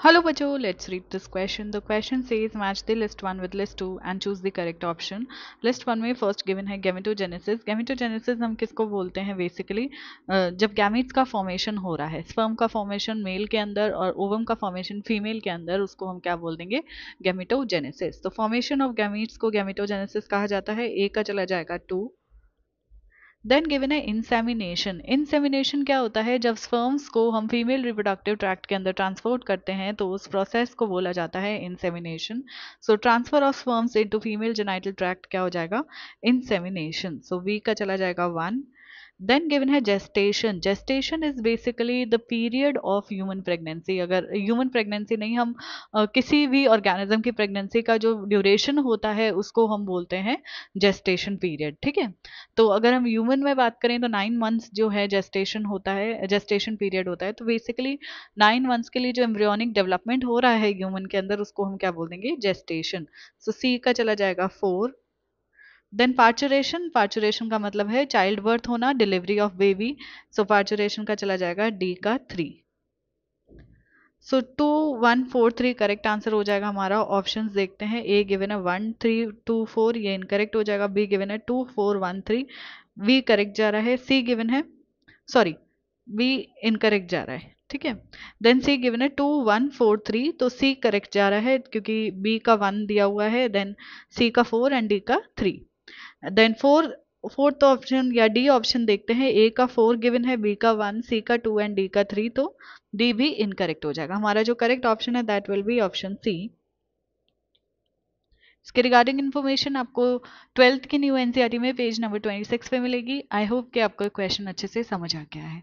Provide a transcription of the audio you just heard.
Hello बच्चों let's read this question the question से match the list one with list two and choose the correct option list one में first given है gametogenesis gametogenesis हम किसको बोलते हैं basically जब गैमिट्स का फॉर्मेशन हो रहा है स्पर्म का फॉर्मेशन मेल के अंदर और ओवम का फॉर्मेशन फीमेल के अंदर, उसको हम क्या बोल देंगे? गेमिटोजेनेसिस तो फॉर्मेशन ऑफ़ गैमिट्स को गेमिटोजेनेसिस कहा जाता है. ए का चला जाएगा टू देन गिवन है इंसेमिनेशन इंसेमिनेशन क्या होता है? जब स्पर्म्स को हम फीमेल रिप्रोडक्टिव ट्रैक्ट के अंदर ट्रांसपोर्ट करते हैं तो उस प्रोसेस को बोला जाता है insemination so transfer of sperms into female genital tract क्या हो जाएगा? इंसेमिनेशन सो वी का चला जाएगा वन देन गिवन है gestation gestation is basically the period of human pregnancy अगर ह्यूमन प्रेगनेंसी नहीं हम uh, किसी भी ऑर्गेनिज्म की प्रेगनेंसी का जो ड्यूरेशन होता है उसको हम बोलते हैं जेस्टेशन पीरियड ठीक है? तो अगर हम ह्यूमन में बात करें तो नाइन मंथ्स जो है जेस्टेशन होता है जेस्टेशन पीरियड होता है तो बेसिकली नाइन मंथ्स के लिए जो एम्ब्रियोनिक डेवलपमेंट हो रहा है ह्यूमन के अंदर उसको हम क्या बोल देंगे? जेस्टेशन सो सी का चला जाएगा फोर देन पार्चुरेशन पार्चुरेशन का मतलब है चाइल्ड बर्थ होना delivery of baby so parturition का चला जाएगा डी का three so two one four three correct answer हो जाएगा हमारा. ऑप्शन देखते हैं. ए गिवन है वन थ्री टू फोर ये इनकरेक्ट हो जाएगा. बी गिवन है two four one three B correct जा रहा है. सी गिवन है. सॉरी बी इनकरेक्ट जा रहा है. ठीक है? देन सी गिवन है टू वन फोर थ्री तो सी करेक्ट जा रहा है क्योंकि बी का वन दिया हुआ है. देन सी का फोर एंड डी का three then four fourth option या डी ऑप्शन देखते हैं। ए का फोर गिवन है बी का वन सी का टू एंड डी का थ्री तो डी भी इनकरेक्ट हो जाएगा। हमारा जो करेक्ट ऑप्शन है that will be option C इसके रिगार्डिंग इन्फॉर्मेशन आपको ट्वेल्थ की न्यू एनसीईआरटी में पेज नंबर ट्वेंटी सिक्स पे मिलेगी। आई होप कि आपको क्वेश्चन अच्छे से समझ आ गया है।